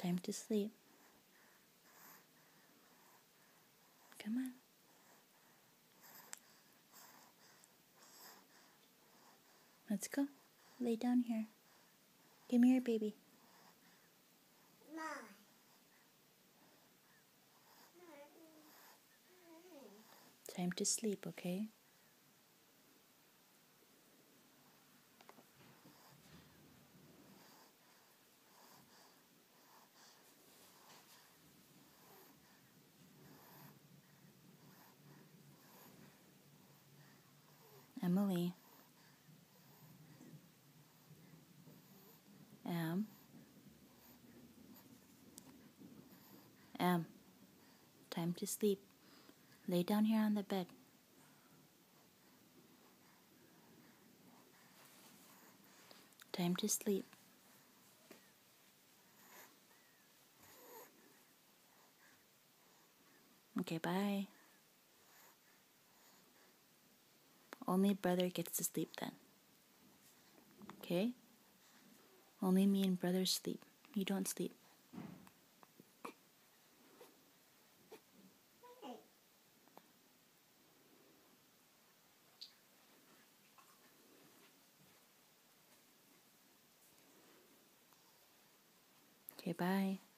Time to sleep. Come on. Let's go. Lay down here. Give me your baby. Time to sleep, okay? Emily. Em. Em. Time to sleep. Lay down here on the bed. Time to sleep. Okay, bye. Only brother gets to sleep then. Okay? Only me and brother sleep. You don't sleep. Okay, bye.